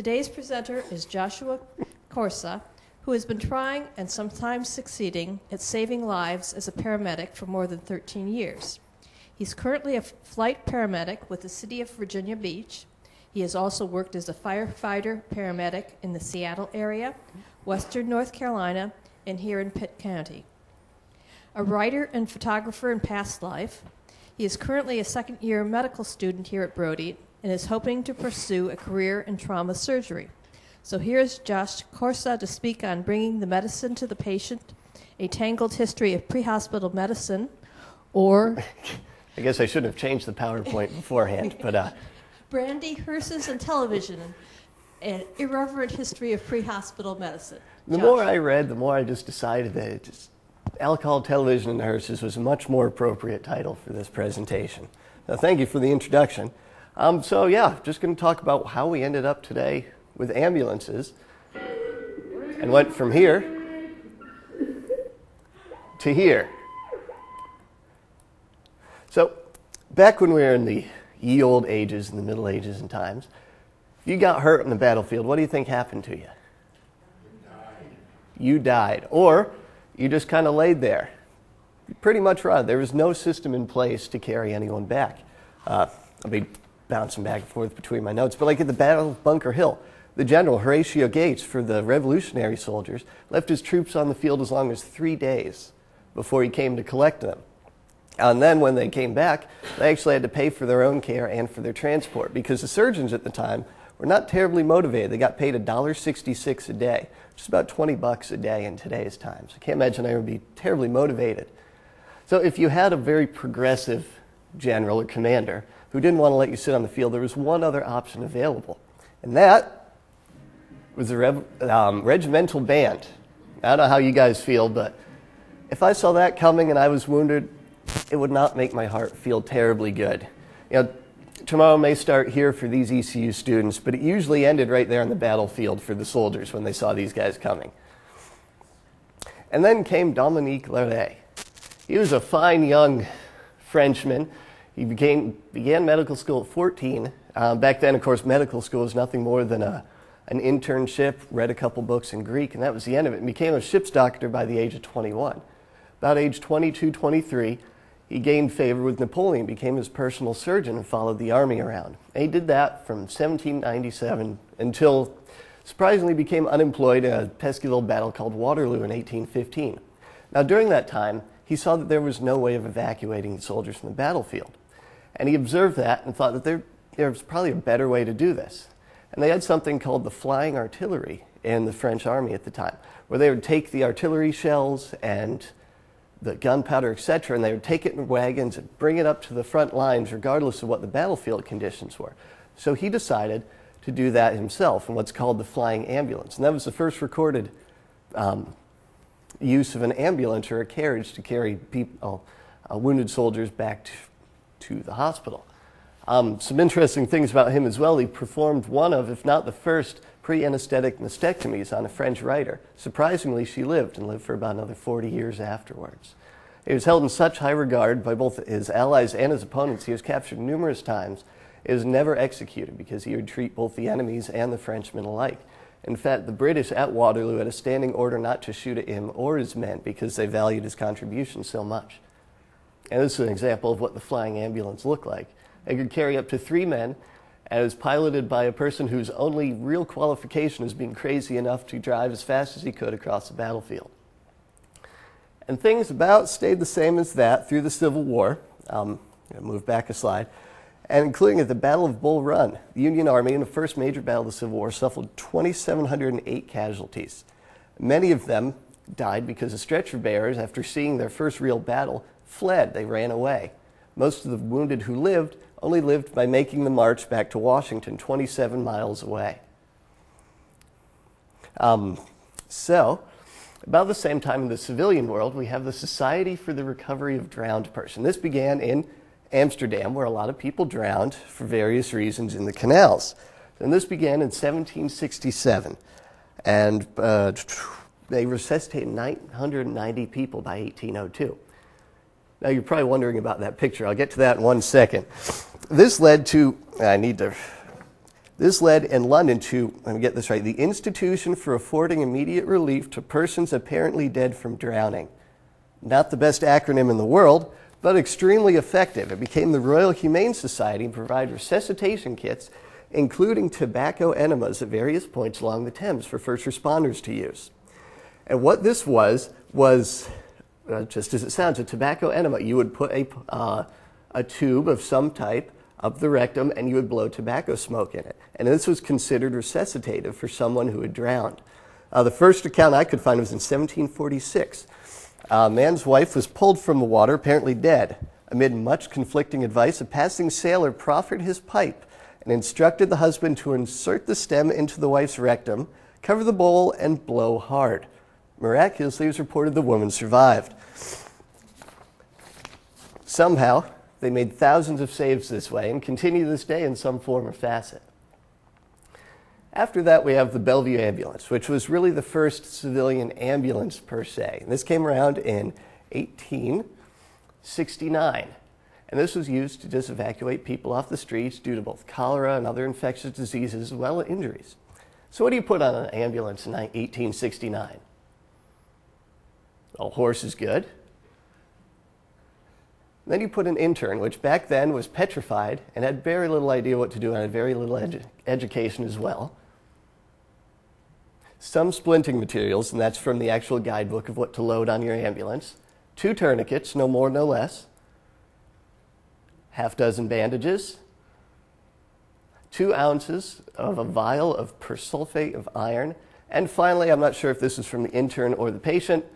Today's presenter is Joshua Corsa, who has been trying and sometimes succeeding at saving lives as a paramedic for more than 13 years. He's currently a flight paramedic with the City of Virginia Beach. He has also worked as a firefighter paramedic in the Seattle area, Western North Carolina, and here in Pitt County. A writer and photographer in past life, he is currently a second year medical student here at Brody and is hoping to pursue a career in trauma surgery. So here's Josh Corsa to speak on bringing the medicine to the patient, a tangled history of pre hospital medicine, or. I guess I shouldn't have changed the PowerPoint beforehand, but. Uh, Brandy, hearses, and television, an irreverent history of pre hospital medicine. The Josh. more I read, the more I just decided that it just, alcohol, television, and hearses was a much more appropriate title for this presentation. Now, thank you for the introduction. Um, so, yeah, just going to talk about how we ended up today with ambulances and went from here to here. So, back when we were in the ye old ages, in the Middle Ages and times, if you got hurt on the battlefield, what do you think happened to you? You died. Or you just kind of laid there. Pretty much right. There was no system in place to carry anyone back. Uh, I'll be bouncing back and forth between my notes, but like at the Battle of Bunker Hill, the general, Horatio Gates, for the Revolutionary soldiers, left his troops on the field as long as three days before he came to collect them. And then when they came back, they actually had to pay for their own care and for their transport because the surgeons at the time were not terribly motivated. They got paid $1.66 a day, which is about 20 bucks a day in today's times. I can't imagine they would be terribly motivated. So if you had a very progressive general or commander who didn't want to let you sit on the field, there was one other option available, and that was the um, regimental band. I don't know how you guys feel, but if I saw that coming and I was wounded, it would not make my heart feel terribly good. You know, tomorrow may start here for these ECU students, but it usually ended right there on the battlefield for the soldiers when they saw these guys coming. And then came Dominique Larrey. He was a fine young Frenchman. He began, began medical school at 14. Uh, back then, of course, medical school was nothing more than a, an internship, read a couple books in Greek, and that was the end of it. And became a ship's doctor by the age of 21. About age 22, 23, he gained favor with Napoleon, became his personal surgeon, and followed the army around. And he did that from 1797 until surprisingly became unemployed in a pesky little battle called Waterloo in 1815. Now, during that time, he saw that there was no way of evacuating the soldiers from the battlefield. And he observed that and thought that there, there was probably a better way to do this. And they had something called the flying artillery in the French army at the time, where they would take the artillery shells and the gunpowder, etc., and they would take it in wagons and bring it up to the front lines, regardless of what the battlefield conditions were. So he decided to do that himself in what's called the flying ambulance. And that was the first recorded um, use of an ambulance or a carriage to carry people, uh, wounded soldiers back to, to the hospital. Um, some interesting things about him as well. He performed one of, if not the first, pre anesthetic mastectomies on a French writer. Surprisingly, she lived and lived for about another 40 years afterwards. He was held in such high regard by both his allies and his opponents. He was captured numerous times. He was never executed because he would treat both the enemies and the Frenchmen alike. In fact, the British at Waterloo had a standing order not to shoot at him or his men because they valued his contribution so much. And this is an example of what the flying ambulance looked like. It could carry up to three men and was piloted by a person whose only real qualification is being crazy enough to drive as fast as he could across the battlefield. And things about stayed the same as that through the Civil War. Um, move back a slide. And including at the Battle of Bull Run, the Union Army in the first major battle of the Civil War suffered 2,708 casualties. Many of them died because the stretcher bearers, after seeing their first real battle, fled. They ran away. Most of the wounded who lived only lived by making the march back to Washington, 27 miles away. Um, so, about the same time in the civilian world, we have the Society for the Recovery of Drowned Persons. This began in Amsterdam, where a lot of people drowned for various reasons in the canals. And this began in 1767. And uh, they resuscitated 990 people by 1802. Now, you're probably wondering about that picture. I'll get to that in one second. This led to, I need to, This led in London to, let me get this right, the Institution for Affording Immediate Relief to Persons Apparently Dead from Drowning. Not the best acronym in the world, but extremely effective. It became the Royal Humane Society and provided resuscitation kits, including tobacco enemas at various points along the Thames for first responders to use. And what this was, was uh, just as it sounds, a tobacco enema. You would put a, uh, a tube of some type up the rectum and you would blow tobacco smoke in it. And this was considered resuscitative for someone who had drowned. Uh, the first account I could find was in 1746. A man's wife was pulled from the water, apparently dead. Amid much conflicting advice, a passing sailor proffered his pipe and instructed the husband to insert the stem into the wife's rectum, cover the bowl, and blow hard. Miraculously, it was reported the woman survived. Somehow, they made thousands of saves this way and continue this day in some form or facet. After that, we have the Bellevue ambulance, which was really the first civilian ambulance per se. And this came around in 1869. And this was used to just evacuate people off the streets due to both cholera and other infectious diseases as well as injuries. So, what do you put on an ambulance in 1869? A horse is good. Then you put an intern, which back then was petrified and had very little idea what to do and had very little edu- education as well. Some splinting materials, and that's from the actual guidebook of what to load on your ambulance. Two tourniquets, no more, no less. Half dozen bandages. Two ounces of a vial of persulfate of iron. And finally, I'm not sure if this is from the intern or the patient,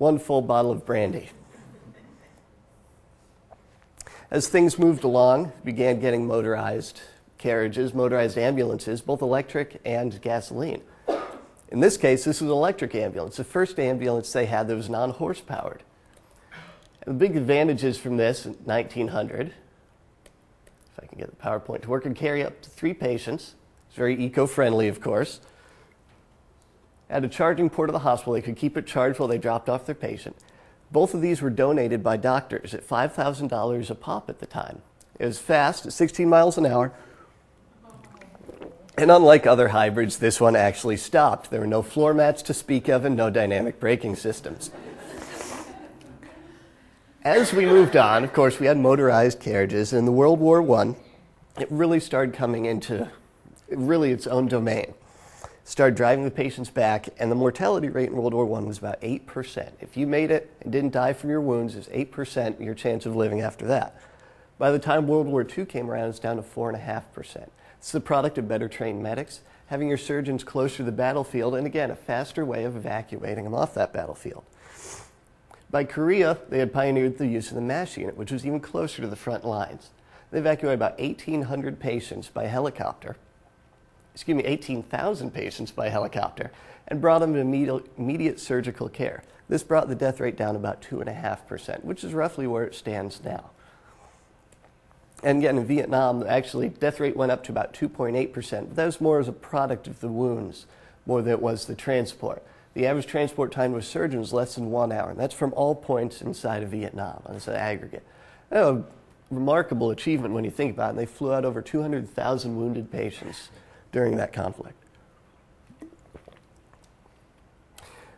one full bottle of brandy. As things moved along, began getting motorized carriages, motorized ambulances, both electric and gasoline. In this case, this was an electric ambulance, the first ambulance they had that was non horse powered. The big advantages from this in 1900, if I can get the PowerPoint to work, and carry up to three patients. It's very eco friendly, of course. At a charging port of the hospital, they could keep it charged while they dropped off their patient. Both of these were donated by doctors at $5,000 a pop at the time. It was fast at 16 miles an hour. And unlike other hybrids, this one actually stopped. There were no floor mats to speak of and no dynamic braking systems. As we moved on, of course, we had motorized carriages. And in the World War I, it really started coming into really its own domain started driving the patients back, and the mortality rate in World War I was about 8%. If you made it and didn't die from your wounds, it's 8% your chance of living after that. By the time World War II came around, it's down to 4.5%. It's the product of better trained medics, having your surgeons closer to the battlefield, and again, a faster way of evacuating them off that battlefield. By Korea, they had pioneered the use of the MASH unit, which was even closer to the front lines. They evacuated about 1,800 patients by helicopter excuse me, 18,000 patients by helicopter and brought them to immediate, surgical care. This brought the death rate down about 2.5%, which is roughly where it stands now. And again, in Vietnam, actually, death rate went up to about 2.8%, but that was more as a product of the wounds more than it was the transport. The average transport time with surgeons was less than one hour, and that's from all points inside of Vietnam as an aggregate. A remarkable achievement when you think about it. And they flew out over 200,000 wounded patients during that conflict.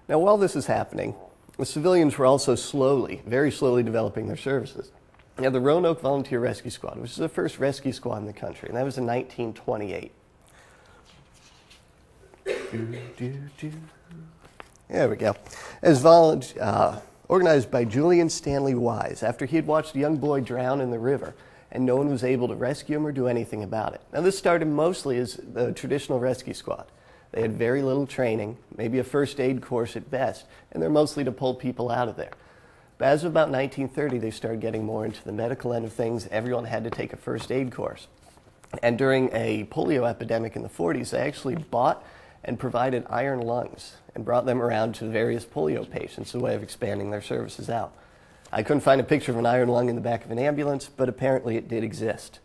Now, while this is happening, the civilians were also slowly, very slowly developing their services. Now, the Roanoke Volunteer Rescue Squad, which is the first rescue squad in the country, and that was in 1928. There we go. As uh, organized by Julian Stanley Wise after he had watched a young boy drown in the river and no one was able to rescue him or do anything about it. Now, this started mostly as the traditional rescue squad. They had very little training, maybe a first aid course at best, and they're mostly to pull people out of there. But as of about 1930, they started getting more into the medical end of things. Everyone had to take a first aid course. And during a polio epidemic in the 40s, they actually bought and provided iron lungs and brought them around to various polio patients a way of expanding their services out. I couldn't find a picture of an iron lung in the back of an ambulance, but apparently it did exist.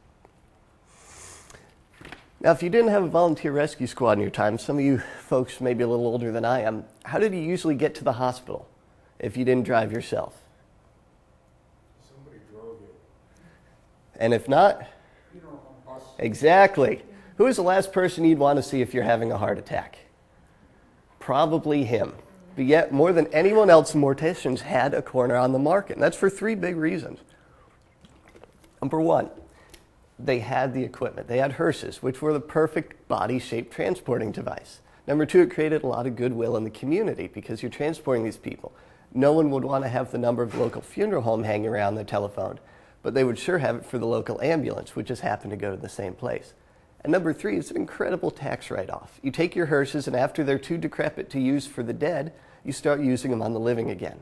Now, if you didn't have a volunteer rescue squad in your time, some of you folks may be a little older than I am, how did you usually get to the hospital if you didn't drive yourself? Somebody drove you. And if not, You know, on a bus. exactly. Who is the last person you'd want to see if you're having a heart attack? Probably him. But yet, more than anyone else, morticians had a corner on the market. And that's for three big reasons. Number one, they had the equipment. They had hearses, which were the perfect body shaped transporting device. Number two, it created a lot of goodwill in the community because you're transporting these people. No one would want to have the number of local funeral home hanging around their telephone, but they would sure have it for the local ambulance, which just happened to go to the same place. And number three, it's an incredible tax write off. You take your hearses, and after they're too decrepit to use for the dead, you start using them on the living again.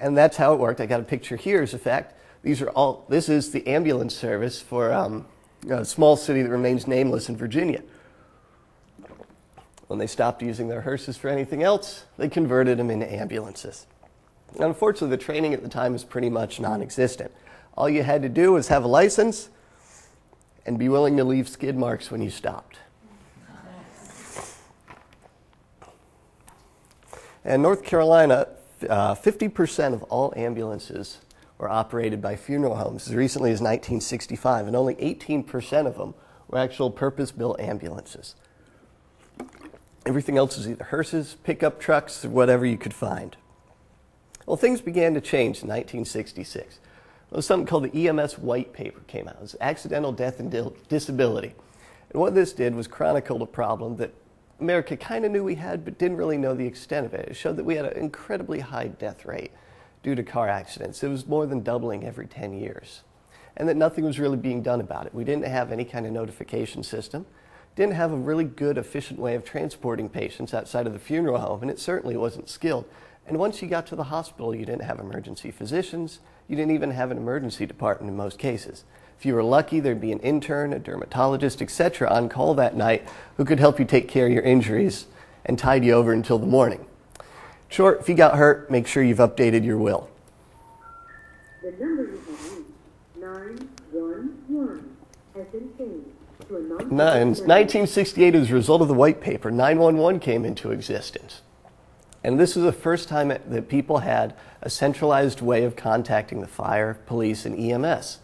And that's how it worked. I got a picture here as a fact. These are all, this is the ambulance service for um, a small city that remains nameless in Virginia. When they stopped using their hearses for anything else, they converted them into ambulances. And unfortunately, the training at the time was pretty much non existent. All you had to do was have a license and be willing to leave skid marks when you stopped. In North Carolina, uh, 50% of all ambulances were operated by funeral homes as recently as 1965, and only 18% of them were actual purpose built ambulances. Everything else was either hearses, pickup trucks, whatever you could find. Well, things began to change in 1966. Well, something called the EMS White Paper came out. It was accidental death and disability. And what this did was chronicle a problem that America kind of knew we had, but didn't really know the extent of it. It showed that we had an incredibly high death rate due to car accidents. It was more than doubling every 10 years. And that nothing was really being done about it. We didn't have any kind of notification system, didn't have a really good, efficient way of transporting patients outside of the funeral home, and it certainly wasn't skilled. And once you got to the hospital, you didn't have emergency physicians, you didn't even have an emergency department in most cases. If you were lucky, there'd be an intern, a dermatologist, etc., on call that night who could help you take care of your injuries and tide you over until the morning. Short, if you got hurt, make sure you've updated your will. The number you have reached, 911, has been changed to a non No, 1968, as a result of the white paper, 911 came into existence. And this was the first time that people had a centralized way of contacting the fire, police, and EMS.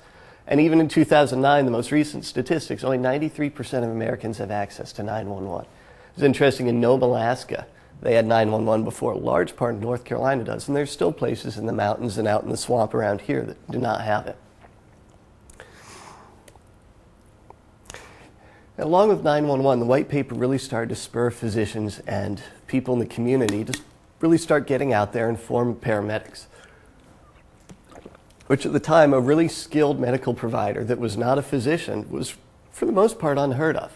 And even in 2009, the most recent statistics, only 93% of Americans have access to 911. It's interesting in Nome, Alaska, they had 911 before a large part of North Carolina does, and there's still places in the mountains and out in the swamp around here that do not have it. Along with 911, the white paper really started to spur physicians and people in the community to really start getting out there and form paramedics, which at the time, a really skilled medical provider that was not a physician was, for the most part, unheard of.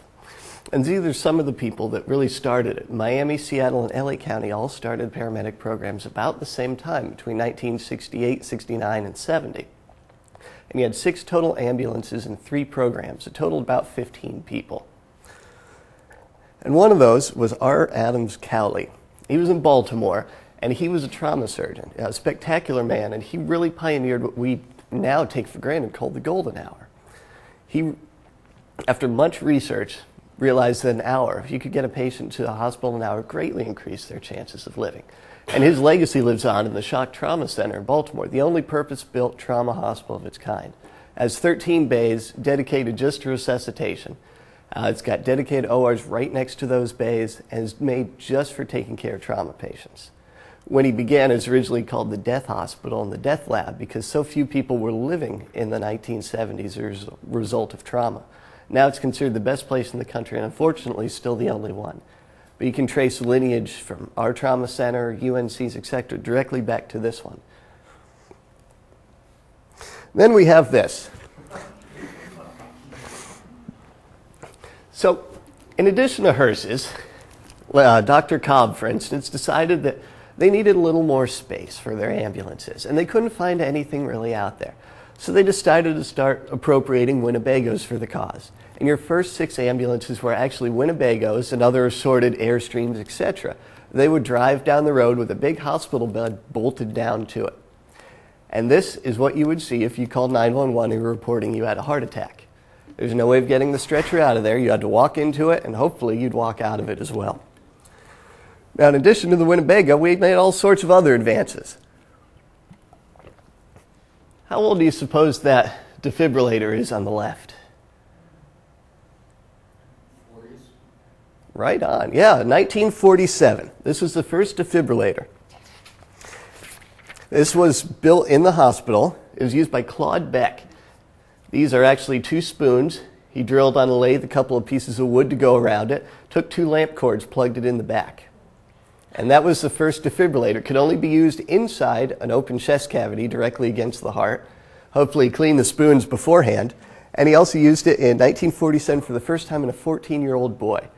And these are some of the people that really started it. Miami, Seattle, and LA County all started paramedic programs about the same time, between 1968, 69, and 70. And you had six total ambulances and three programs, a total about 15 people. And one of those was R. Adams Cowley. He was in Baltimore, and he was a trauma surgeon, a spectacular man, and he really pioneered what we now take for granted called the golden hour. He, after much research, realized that an hour, if you could get a patient to the hospital in an hour, greatly increased their chances of living. And his legacy lives on in the Shock Trauma Center in Baltimore, the only purpose built trauma hospital of its kind. It has 13 bays dedicated just to resuscitation. Uh, it's got dedicated ORs right next to those bays and is made just for taking care of trauma patients. When he began, it was originally called the Death Hospital and the Death Lab because so few people were living in the 1970s as a result of trauma. Now it's considered the best place in the country, and unfortunately, still the only one. But you can trace lineage from our trauma center, UNC's, etc., directly back to this one. Then we have this. So, in addition to hearses, uh, Dr. Cobb, for instance, decided that they needed a little more space for their ambulances, and they couldn't find anything really out there. So they decided to start appropriating Winnebagos for the cause. And your first six ambulances were actually Winnebagos and other assorted Airstreams, etc. They would drive down the road with a big hospital bed bolted down to it. And this is what you would see if you called 911 and were reporting you had a heart attack. There's no way of getting the stretcher out of there. You had to walk into it, and hopefully you'd walk out of it as well. Now, in addition to the Winnebago, we made all sorts of other advances. How old do you suppose that defibrillator is on the left? Right on. Yeah, 1947. This was the first defibrillator. This was built in the hospital. It was used by Claude Beck. These are actually two spoons. He drilled on a lathe a couple of pieces of wood to go around it, took two lamp cords, plugged it in the back. And that was the first defibrillator. It could only be used inside an open chest cavity directly against the heart. Hopefully, clean the spoons beforehand. And he also used it in 1947 for the first time in a 14 year old boy.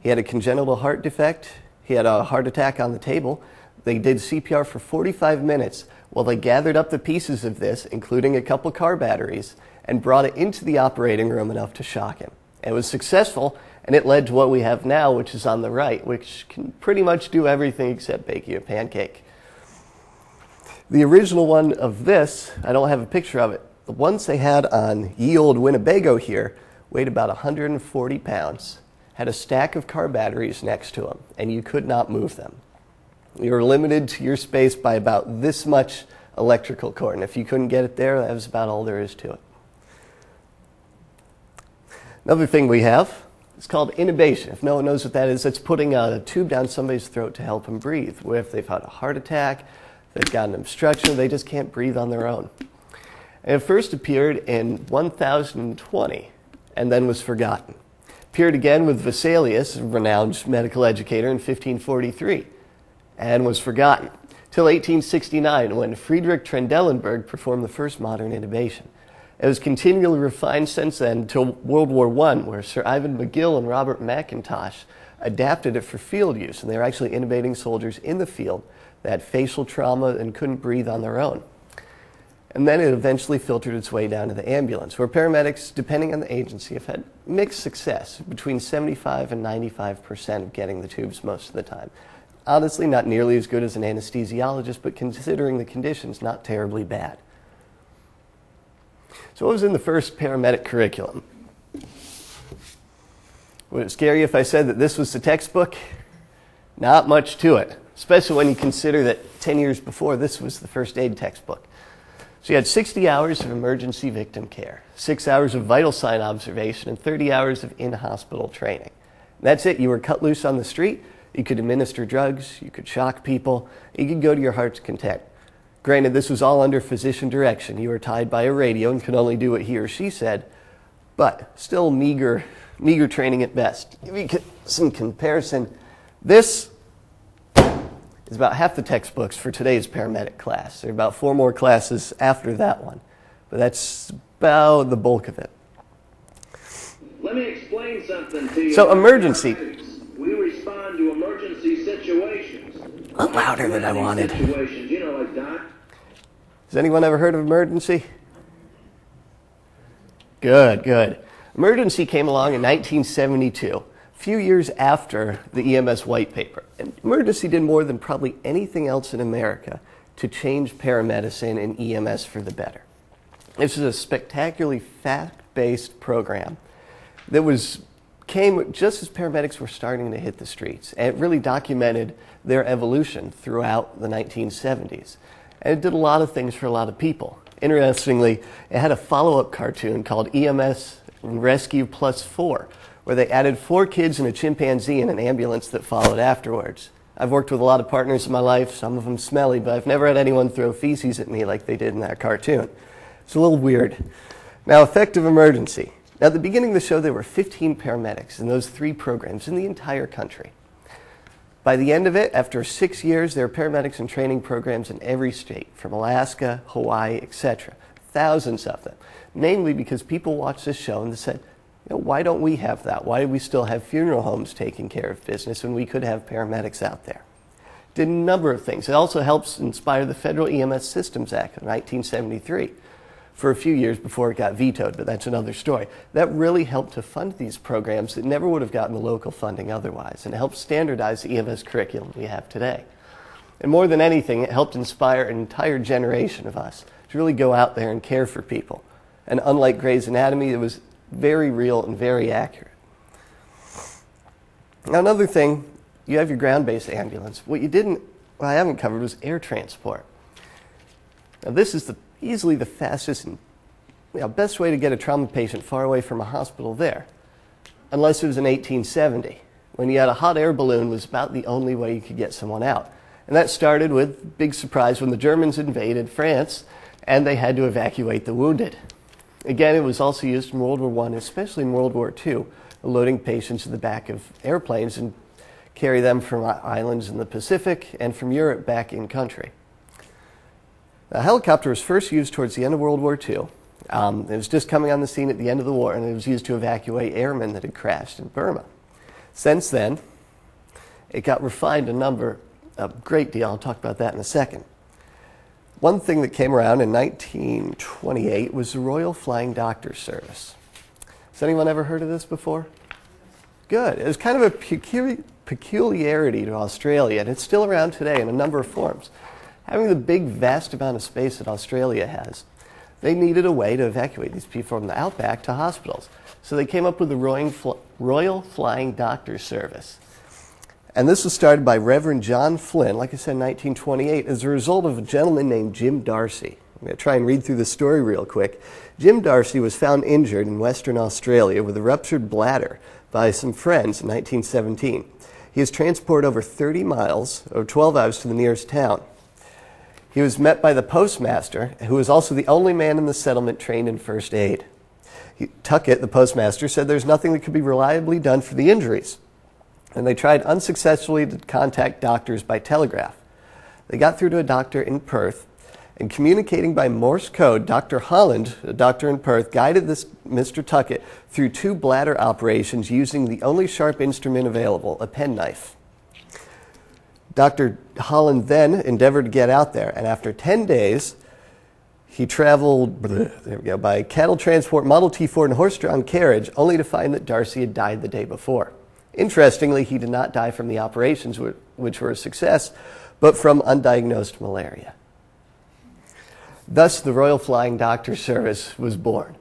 He had a congenital heart defect, he had a heart attack on the table. They did CPR for 45 minutes while they gathered up the pieces of this, including a couple car batteries, and brought it into the operating room enough to shock him. It was successful, and it led to what we have now, which is on the right, which can pretty much do everything except bake you a pancake. The original one of this, I don't have a picture of it. The ones they had on ye old Winnebago here weighed about 140 pounds, had a stack of car batteries next to them, and you could not move them. You were limited to your space by about this much electrical cord, and if you couldn't get it there, that was about all there is to it. Another thing we have is called intubation. If no one knows what that is, it's putting a tube down somebody's throat to help them breathe. If they've had a heart attack, they've got an obstruction, they just can't breathe on their own. And it first appeared in 1020 and then was forgotten. Appeared again with Vesalius, a renowned medical educator, in 1543 and was forgotten till 1869 when Friedrich Trendelenburg performed the first modern intubation. It was continually refined since then until World War I, where Sir Ivan Magill and Robert Macintosh adapted it for field use, and they were actually intubating soldiers in the field that had facial trauma and couldn't breathe on their own. And then it eventually filtered its way down to the ambulance, where paramedics, depending on the agency, have had mixed success, between 75 and 95 percent of getting the tubes most of the time. Honestly, not nearly as good as an anesthesiologist, but considering the conditions, not terribly bad. So, what was in the first paramedic curriculum? Would it scare you if I said that this was the textbook? Not much to it, especially when you consider that 10 years before this was the first aid textbook. So, you had 60 hours of emergency victim care, six hours of vital sign observation, and 30 hours of in hospital training. And that's it. You were cut loose on the street. You could administer drugs. You could shock people. You could go to your heart's content. Granted, this was all under physician direction. You were tied by a radio and could only do what he or she said, but still meager, meager training at best. Some comparison. This is about half the textbooks for today's paramedic class. There are about four more classes after that one, but that's about the bulk of it. Let me explain something to you. So, emergency. We respond to emergency situations. Louder than I wanted. Situations, you know, like. Has anyone ever heard of emergency? Good, good. Emergency came along in 1972, a few years after the EMS white paper. And emergency did more than probably anything else in America to change paramedicine and EMS for the better. This is a spectacularly fact-based program that was came just as paramedics were starting to hit the streets. And it really documented their evolution throughout the 1970s. And it did a lot of things for a lot of people. Interestingly, it had a follow up cartoon called EMS Rescue Plus Four, where they added four kids and a chimpanzee in an ambulance that followed afterwards. I've worked with a lot of partners in my life, some of them smelly, but I've never had anyone throw feces at me like they did in that cartoon. It's a little weird. Now, effective emergency. Now, at the beginning of the show, there were 15 paramedics in those three programs in the entire country. By the end of it, after six years, there are paramedics and training programs in every state, from Alaska, Hawaii, etc. Thousands of them. Namely because people watched this show and they said, you know, why don't we have that? Why do we still have funeral homes taking care of business when we could have paramedics out there? Did a number of things. It also helps inspire the Federal EMS Systems Act of 1973 for a few years before it got vetoed, but that's another story. That really helped to fund these programs that never would have gotten the local funding otherwise, and helped standardize the EMS curriculum we have today. And more than anything, it helped inspire an entire generation of us to really go out there and care for people. And unlike Grey's Anatomy, it was very real and very accurate. Now, another thing, you have your ground based ambulance. What you didn't, what I haven't covered was air transport. Now, this is the easily the fastest and you know, best way to get a trauma patient far away from a hospital there, unless it was in 1870. when you had a hot air balloon was about the only way you could get someone out. And that started with big surprise when the Germans invaded France and they had to evacuate the wounded. Again, it was also used in World War I, especially in World War II, loading patients in the back of airplanes and carry them from islands in the Pacific and from Europe back in country. The helicopter was first used towards the end of World War II. Um, it was just coming on the scene at the end of the war, and it was used to evacuate airmen that had crashed in Burma. Since then, it got refined a number, a great deal. I'll talk about that in a second. One thing that came around in 1928 was the Royal Flying Doctor Service. Has anyone ever heard of this before? Good. It was kind of a peculiar, peculiarity to Australia, and it's still around today in a number of forms. Having the big, vast amount of space that Australia has, they needed a way to evacuate these people from the outback to hospitals. So they came up with the Royal Flying Doctor Service. And this was started by Reverend John Flynn, like I said, in 1928, as a result of a gentleman named Jim Darcy. I'm going to try and read through the story real quick. Jim Darcy was found injured in Western Australia with a ruptured bladder by some friends in 1917. He was transported over 30 miles, or 12 hours, to the nearest town. He was met by the postmaster, who was also the only man in the settlement trained in first aid. He, Tuckett, the postmaster, said there's nothing that could be reliably done for the injuries and they tried unsuccessfully to contact doctors by telegraph. They got through to a doctor in Perth, and communicating by Morse code, Dr. Holland, a doctor in Perth, guided this Mr. Tuckett through two bladder operations using the only sharp instrument available, a penknife. Dr. Holland then endeavored to get out there, and after 10 days, he traveled there we go, by cattle transport, Model T Ford, and horse drawn carriage, only to find that Darcy had died the day before. Interestingly, he did not die from the operations, which were a success, but from undiagnosed malaria. Thus, the Royal Flying Doctor Service was born.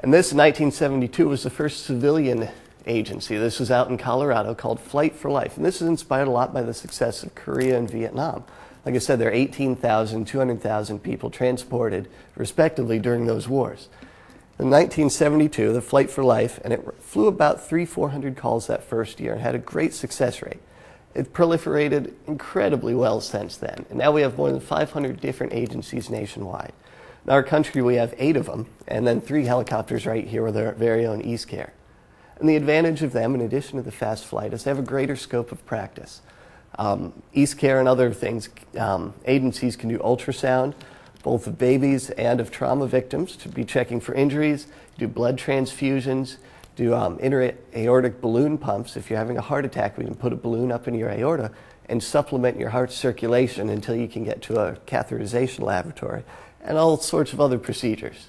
And this, in 1972, was the first civilian agency. This was out in Colorado called Flight for Life. And this is inspired a lot by the success of Korea and Vietnam. Like I said, there are 18,000, 200,000 people transported, respectively, during those wars. In 1972, the Flight for Life, and it flew about three, 400 calls that first year and had a great success rate. It proliferated incredibly well since then, and now we have more than 500 different agencies nationwide. In our country, we have eight of them, and then three helicopters right here with our very own EastCare. And the advantage of them, in addition to the fast flight, is they have a greater scope of practice. Um, EastCare and other things, um, agencies can do ultrasound, both of babies and of trauma victims to be checking for injuries, do blood transfusions, do um, aortic balloon pumps. If you're having a heart attack, we can put a balloon up in your aorta and supplement your heart's circulation until you can get to a catheterization laboratory, and all sorts of other procedures.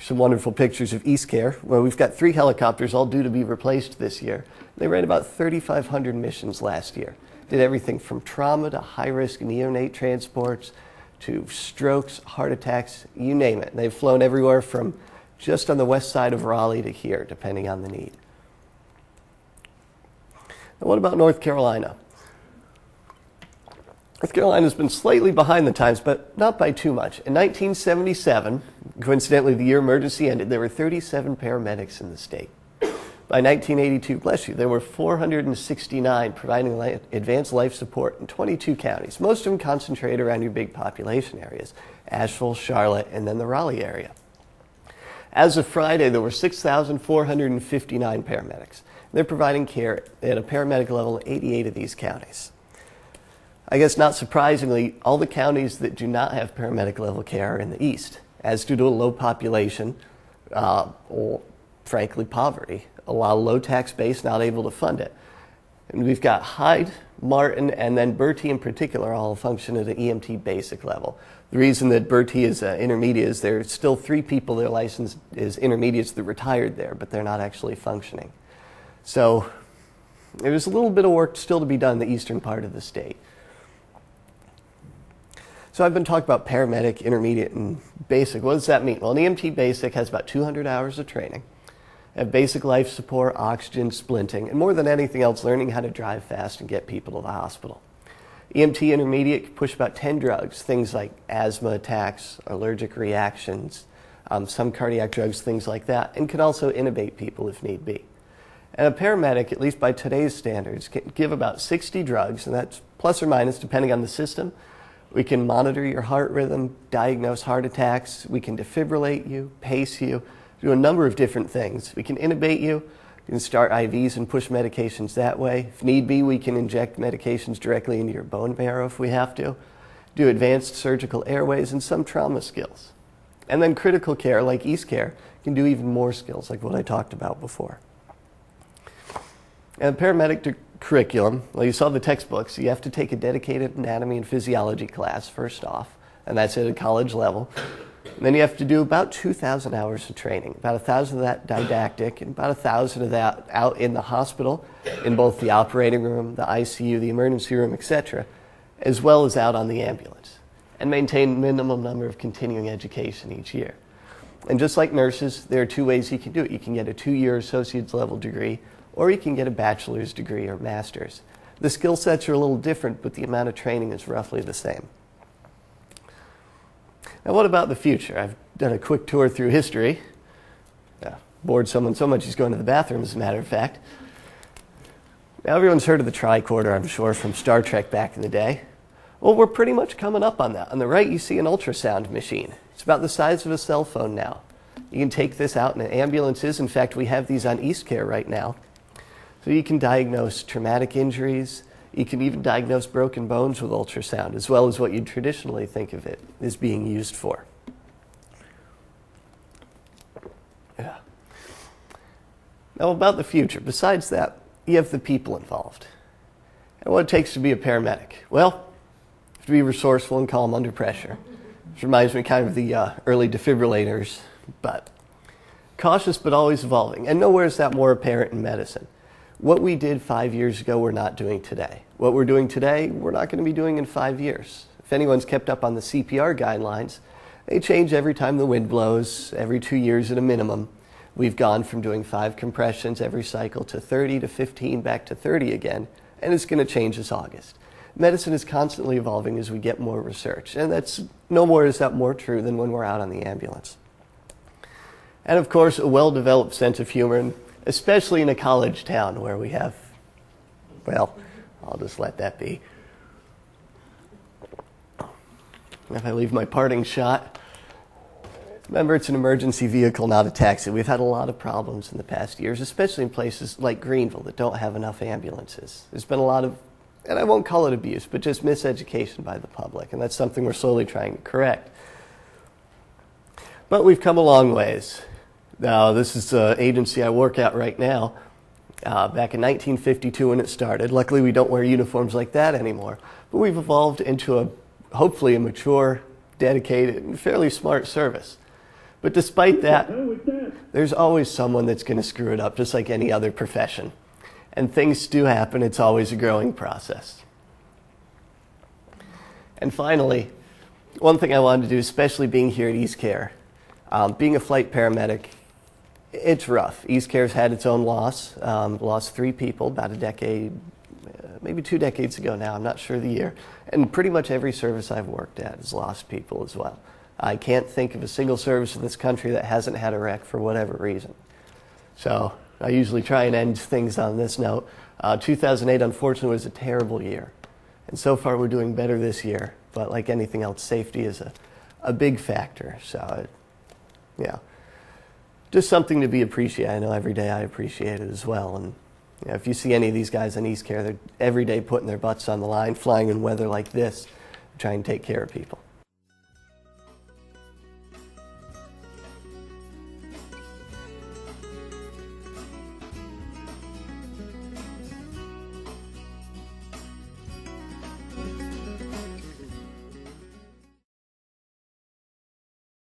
Some wonderful pictures of EastCare, where we've got three helicopters all due to be replaced this year. They ran about 3,500 missions last year. Did everything from trauma to high risk neonate transports to strokes, heart attacks, you name it. They've flown everywhere from just on the west side of Raleigh to here, depending on the need. Now, what about North Carolina? North Carolina has been slightly behind the times, but not by too much. In 1977, coincidentally, the year emergency ended, there were 37 paramedics in the state. By 1982, bless you, there were 469 providing advanced life support in 22 counties, most of them concentrated around your big population areas Asheville, Charlotte, and then the Raleigh area. As of Friday, there were 6,459 paramedics. They're providing care at a paramedic level in 88 of these counties. I guess not surprisingly, all the counties that do not have paramedic level care are in the east, as due to a low population uh, or, frankly, poverty a lot of low tax base not able to fund it. And we've got Hyde, Martin, and then Bertie in particular all function at an EMT basic level. The reason that Bertie is uh, intermediate is there's still three people that are licensed as intermediates that retired there, but they're not actually functioning. So there's a little bit of work still to be done in the eastern part of the state. So I've been talking about paramedic, intermediate, and basic. What does that mean? Well, an EMT basic has about 200 hours of training have basic life support, oxygen, splinting, and more than anything else, learning how to drive fast and get people to the hospital. EMT intermediate can push about 10 drugs, things like asthma attacks, allergic reactions, um, some cardiac drugs, things like that, and can also intubate people if need be. And a paramedic, at least by today's standards, can give about 60 drugs, and that's plus or minus depending on the system. We can monitor your heart rhythm, diagnose heart attacks, we can defibrillate you, pace you, do a number of different things. We can intubate you, we can start IVs and push medications that way. If need be, we can inject medications directly into your bone marrow if we have to, do advanced surgical airways and some trauma skills. And then critical care, like EastCare, can do even more skills, like what I talked about before. And paramedic curriculum, well, you saw the textbooks. You have to take a dedicated anatomy and physiology class first off, and that's at a college level. And then you have to do about 2,000 hours of training, about 1,000 of that didactic, and about 1,000 of that out in the hospital, in both the operating room, the ICU, the emergency room, etc., as well as out on the ambulance, and maintain minimum number of continuing education each year. And just like nurses, there are two ways you can do it. You can get a two-year associate's level degree, or you can get a bachelor's degree or master's. The skill sets are a little different, but the amount of training is roughly the same. Now, what about the future? I've done a quick tour through history. Uh, bored someone so much he's going to the bathroom, as a matter of fact. Now, everyone's heard of the tricorder, I'm sure, from Star Trek back in the day. Well, we're pretty much coming up on that. On the right, you see an ultrasound machine. It's about the size of a cell phone now. You can take this out in ambulances. In fact, we have these on EastCare right now. So you can diagnose traumatic injuries. You can even diagnose broken bones with ultrasound, as well as what you'd traditionally think of it as being used for. Yeah. Now, about the future, besides that, you have the people involved. And what it takes to be a paramedic? Well, you have to be resourceful and calm under pressure. This reminds me kind of the uh, early defibrillators, but cautious but always evolving. And nowhere is that more apparent in medicine. What we did five years ago, we're not doing today. What we're doing today, we're not going to be doing in five years. If anyone's kept up on the CPR guidelines, they change every time the wind blows, every two years at a minimum. We've gone from doing five compressions every cycle to 30 to 15, back to 30 again, and it's going to change this August medicine is constantly evolving as we get more research. And that's no more is that more true than when we're out on the ambulance. And of course, a well developed sense of humor, especially in a college town where we have, well, I'll just let that be. If I leave my parting shot, remember it's an emergency vehicle, not a taxi. We've had a lot of problems in the past years, especially in places like Greenville that don't have enough ambulances. There's been a lot of and I won't call it abuse, but just miseducation by the public. And that's something we're slowly trying to correct. But we've come a long ways. Now, this is the agency I work at right now. Uh, back in 1952 when it started. Luckily, we don't wear uniforms like that anymore. But we've evolved into a hopefully a mature, dedicated, and fairly smart service. But despite that, there's always someone that's going to screw it up, just like any other profession and things do happen. It's always a growing process. And finally, one thing I wanted to do, especially being here at EastCare, um, being a flight paramedic, it's rough. EastCare's had its own loss. Um, lost three people about a decade, uh, maybe two decades ago now. I'm not sure the year. And pretty much every service I've worked at has lost people as well. I can't think of a single service in this country that hasn't had a wreck for whatever reason. So I usually try and end things on this note. Uh, 2008, unfortunately, was a terrible year. And so far, we're doing better this year. But like anything else, safety is a, a big factor. So, it, yeah, just something to be appreciated. I know every day I appreciate it as well. And you know, if you see any of these guys in EastCare, they're every day putting their butts on the line, flying in weather like this, trying to take care of people.